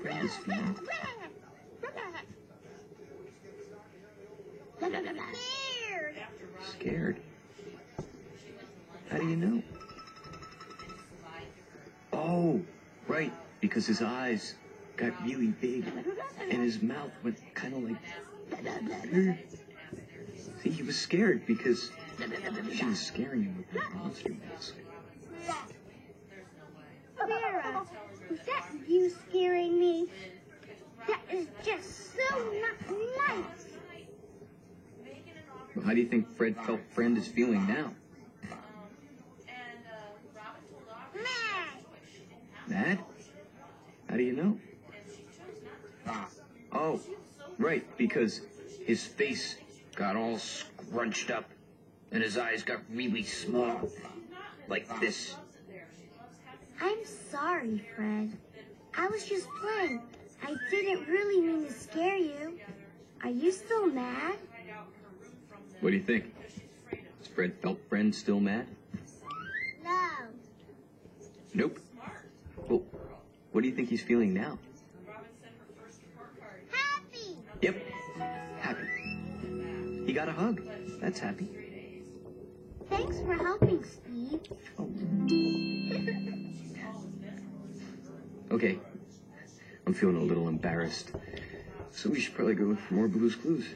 Scared. Scared? How do you know? Oh, right, because his eyes got really big and his mouth went kind of like. See, he was scared because she was scaring him with her monster mask. That you scaring me? That is just so not nice. Well, how do you think Fred felt friend is feeling now? Mad. Mad? How do you know? Oh, right, because his face got all scrunched up and his eyes got really small. Like this. I'm sorry, Fred. I was just playing. I didn't really mean to scare you. Are you still mad? What do you think? Is Fred felt friend still mad? No. Nope. Well, what do you think he's feeling now? Happy. Yep. Happy. He got a hug. That's happy. Thanks for helping, Steve. Oh. Okay. I'm feeling a little embarrassed. So we should probably go look for more Blue's Clues.